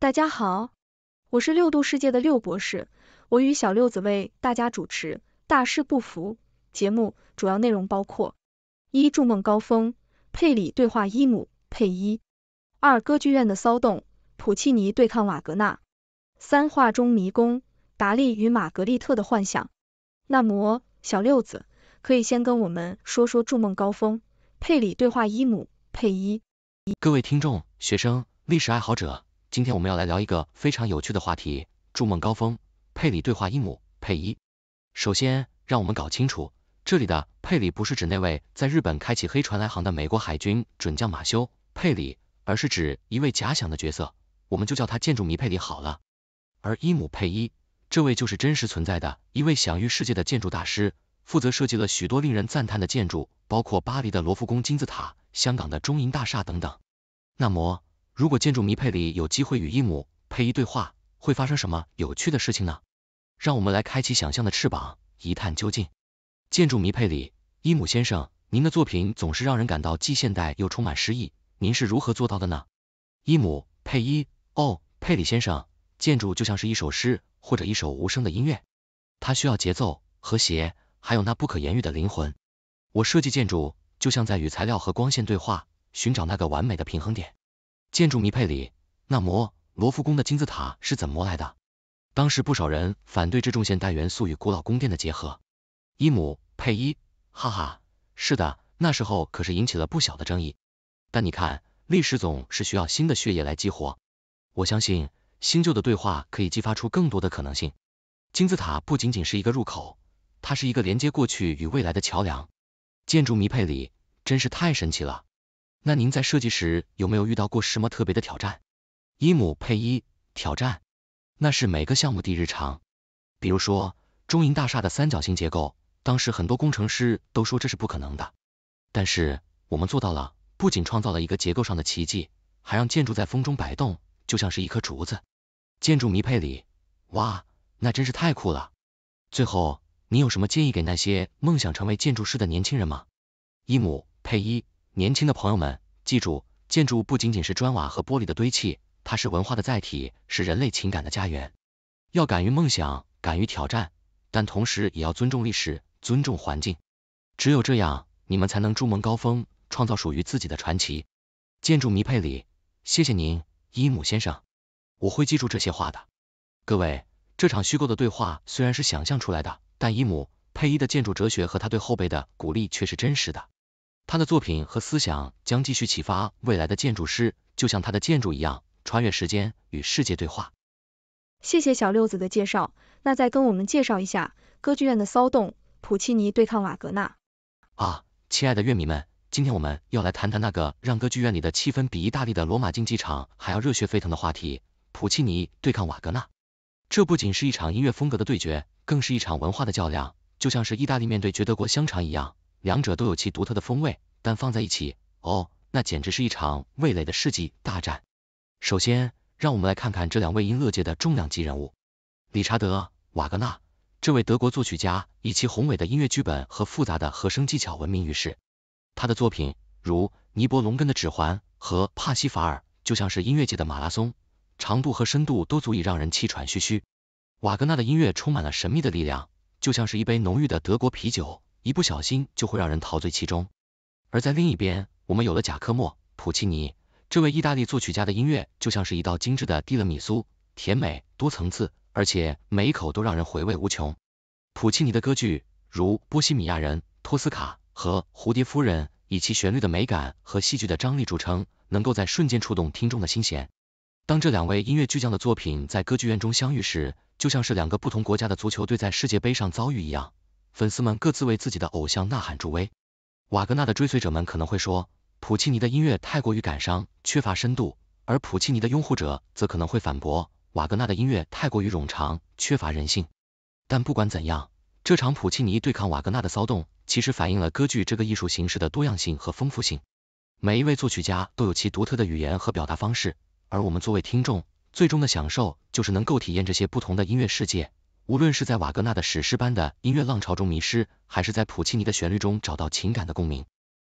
大家好，我是六度世界的六博士，我与小六子为大家主持《大事不服》节目，主要内容包括：一、筑梦高峰，佩里对话伊姆，佩伊；二、歌剧院的骚动，普契尼对抗瓦格纳；三、画中迷宫，达利与玛格丽特的幻想。那么，小六子可以先跟我们说说筑梦高峰，佩里对话伊姆，佩伊。各位听众、学生、历史爱好者。今天我们要来聊一个非常有趣的话题，筑梦高峰，佩里对话伊姆，佩伊。首先，让我们搞清楚，这里的佩里不是指那位在日本开启黑船来航的美国海军准将马修佩里，而是指一位假想的角色，我们就叫他建筑迷佩里好了。而伊姆佩伊，这位就是真实存在的一位享誉世界的建筑大师，负责设计了许多令人赞叹的建筑，包括巴黎的罗浮宫金字塔、香港的中银大厦等等。那么，如果建筑迷佩里有机会与伊姆佩伊对话，会发生什么有趣的事情呢？让我们来开启想象的翅膀，一探究竟。建筑迷佩里，伊姆先生，您的作品总是让人感到既现代又充满诗意，您是如何做到的呢？伊姆佩伊，哦，佩里先生，建筑就像是一首诗或者一首无声的音乐，它需要节奏、和谐，还有那不可言喻的灵魂。我设计建筑，就像在与材料和光线对话，寻找那个完美的平衡点。建筑迷佩里，那么罗浮宫的金字塔是怎么来的？当时不少人反对这种现代元素与古老宫殿的结合。伊姆佩伊，哈哈，是的，那时候可是引起了不小的争议。但你看，历史总是需要新的血液来激活。我相信新旧的对话可以激发出更多的可能性。金字塔不仅仅是一个入口，它是一个连接过去与未来的桥梁。建筑迷佩里，真是太神奇了。那您在设计时有没有遇到过什么特别的挑战？伊姆佩伊挑战，那是每个项目的日常。比如说中银大厦的三角形结构，当时很多工程师都说这是不可能的，但是我们做到了，不仅创造了一个结构上的奇迹，还让建筑在风中摆动，就像是一颗竹子。建筑迷佩里，哇，那真是太酷了。最后，你有什么建议给那些梦想成为建筑师的年轻人吗？伊姆佩伊。年轻的朋友们，记住，建筑不仅仅是砖瓦和玻璃的堆砌，它是文化的载体，是人类情感的家园。要敢于梦想，敢于挑战，但同时也要尊重历史，尊重环境。只有这样，你们才能筑梦高峰，创造属于自己的传奇。建筑迷佩里，谢谢您，伊姆先生，我会记住这些话的。各位，这场虚构的对话虽然是想象出来的，但伊姆佩伊的建筑哲学和他对后辈的鼓励却是真实的。他的作品和思想将继续启发未来的建筑师，就像他的建筑一样，穿越时间与世界对话。谢谢小六子的介绍，那再跟我们介绍一下歌剧院的骚动，普契尼对抗瓦格纳。啊，亲爱的乐迷们，今天我们要来谈谈那个让歌剧院里的气氛比意大利的罗马竞技场还要热血沸腾的话题——普契尼对抗瓦格纳。这不仅是一场音乐风格的对决，更是一场文化的较量，就像是意大利面对决德国香肠一样。两者都有其独特的风味，但放在一起，哦，那简直是一场味蕾的世纪大战。首先，让我们来看看这两位音乐界的重量级人物——理查德·瓦格纳。这位德国作曲家以其宏伟的音乐剧本和复杂的和声技巧闻名于世。他的作品如《尼伯龙根的指环》和《帕西法尔》就像是音乐界的马拉松，长度和深度都足以让人气喘吁吁。瓦格纳的音乐充满了神秘的力量，就像是一杯浓郁的德国啤酒。一不小心就会让人陶醉其中。而在另一边，我们有了贾科莫·普契尼，这位意大利作曲家的音乐就像是一道精致的蒂勒米苏，甜美、多层次，而且每一口都让人回味无穷。普契尼的歌剧，如《波西米亚人》《托斯卡》和《蝴蝶夫人》，以其旋律的美感和戏剧的张力著称，能够在瞬间触动听众的心弦。当这两位音乐巨匠的作品在歌剧院中相遇时，就像是两个不同国家的足球队在世界杯上遭遇一样。粉丝们各自为自己的偶像呐喊助威。瓦格纳的追随者们可能会说，普契尼的音乐太过于感伤，缺乏深度；而普契尼的拥护者则可能会反驳，瓦格纳的音乐太过于冗长，缺乏人性。但不管怎样，这场普契尼对抗瓦格纳的骚动，其实反映了歌剧这个艺术形式的多样性和丰富性。每一位作曲家都有其独特的语言和表达方式，而我们作为听众，最终的享受就是能够体验这些不同的音乐世界。无论是在瓦格纳的史诗般的音乐浪潮中迷失，还是在普契尼的旋律中找到情感的共鸣。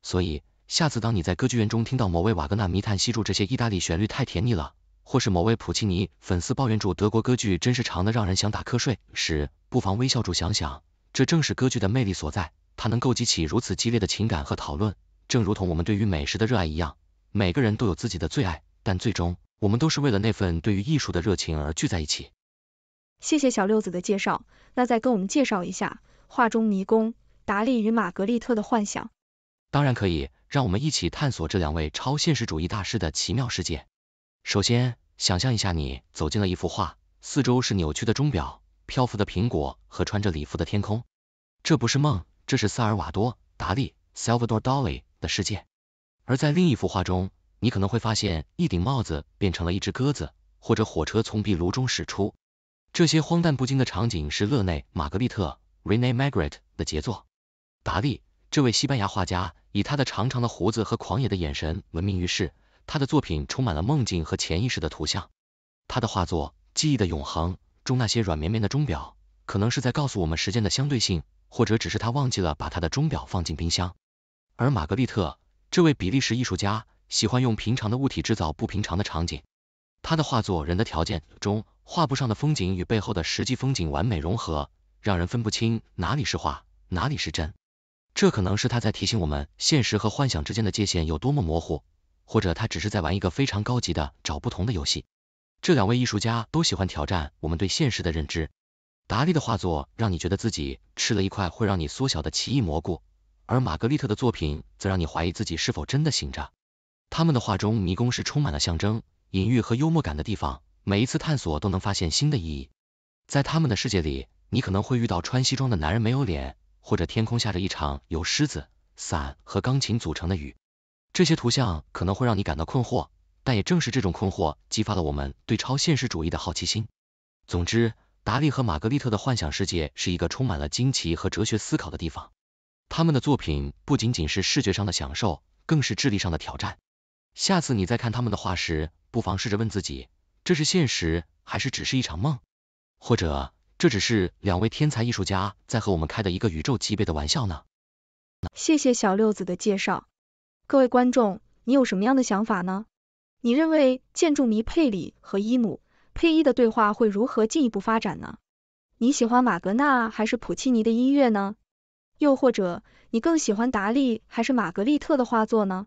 所以，下次当你在歌剧院中听到某位瓦格纳迷叹，吸住这些意大利旋律太甜腻了，或是某位普契尼粉丝抱怨住德国歌剧真是长的让人想打瞌睡时，不妨微笑住想想，这正是歌剧的魅力所在，它能够激起如此激烈的情感和讨论，正如同我们对于美食的热爱一样，每个人都有自己的最爱，但最终我们都是为了那份对于艺术的热情而聚在一起。谢谢小六子的介绍，那再跟我们介绍一下画中迷宫达利与玛格丽特的幻想。当然可以，让我们一起探索这两位超现实主义大师的奇妙世界。首先，想象一下你走进了一幅画，四周是扭曲的钟表、漂浮的苹果和穿着礼服的天空。这不是梦，这是萨尔瓦多·达利 （Salvador Dali） 的世界。而在另一幅画中，你可能会发现一顶帽子变成了一只鸽子，或者火车从壁炉中驶出。这些荒诞不经的场景是勒内·玛格丽特 （Rene Magritte） 的杰作。达利这位西班牙画家以他的长长的胡子和狂野的眼神闻名于世。他的作品充满了梦境和潜意识的图像。他的画作《记忆的永恒》中那些软绵绵的钟表，可能是在告诉我们时间的相对性，或者只是他忘记了把他的钟表放进冰箱。而玛格丽特这位比利时艺术家喜欢用平常的物体制造不平常的场景。他的画作《人的条件》中，画布上的风景与背后的实际风景完美融合，让人分不清哪里是画，哪里是真。这可能是他在提醒我们，现实和幻想之间的界限有多么模糊。或者他只是在玩一个非常高级的找不同的游戏。这两位艺术家都喜欢挑战我们对现实的认知。达利的画作让你觉得自己吃了一块会让你缩小的奇异蘑菇，而玛格丽特的作品则让你怀疑自己是否真的醒着。他们的画中迷宫是充满了象征、隐喻和幽默感的地方，每一次探索都能发现新的意义。在他们的世界里，你可能会遇到穿西装的男人没有脸，或者天空下着一场由狮子、伞和钢琴组成的雨。这些图像可能会让你感到困惑，但也正是这种困惑激发了我们对超现实主义的好奇心。总之，达利和玛格丽特的幻想世界是一个充满了惊奇和哲学思考的地方。他们的作品不仅仅是视觉上的享受，更是智力上的挑战。下次你再看他们的画时，不妨试着问自己：这是现实，还是只是一场梦？或者，这只是两位天才艺术家在和我们开的一个宇宙级别的玩笑呢？谢谢小六子的介绍。各位观众，你有什么样的想法呢？你认为建筑迷佩里和伊姆佩伊的对话会如何进一步发展呢？你喜欢马格纳还是普契尼的音乐呢？又或者你更喜欢达利还是玛格丽特的画作呢？